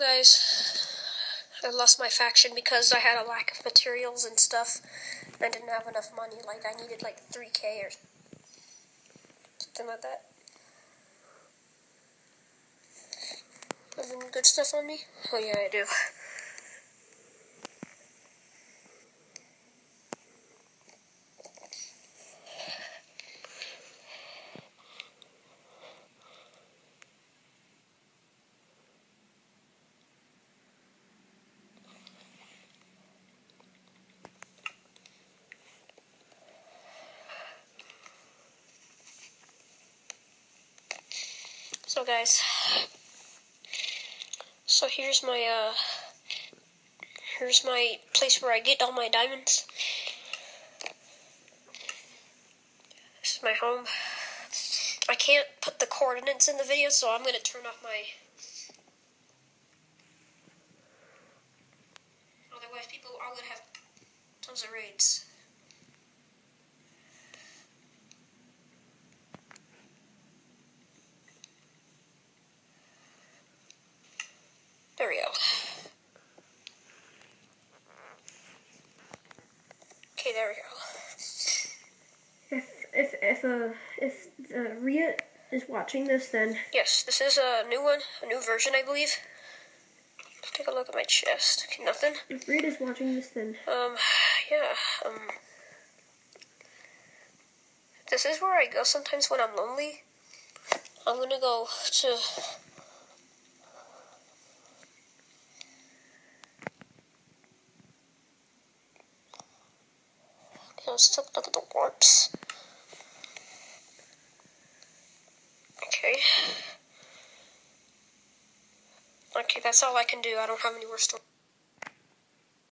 guys, I lost my faction because I had a lack of materials and stuff. I didn't have enough money. Like, I needed like 3k or something like that. Have any good stuff on me? Oh, yeah, I do. So guys, so here's my uh here's my place where I get all my diamonds. This is my home. I can't put the coordinates in the video, so I'm gonna turn off my otherwise people are gonna have tons of raids. There we go. Okay, there we go. If if uh if uh, Ria is watching this, then Yes, this is a new one, a new version, I believe. Let's take a look at my chest. Okay, nothing. if Ria is watching this, then Um, yeah, um. This is where I go sometimes when I'm lonely. I'm gonna go to. Okay, let's take a look at the warps. Okay. Okay, that's all I can do. I don't have any more stories.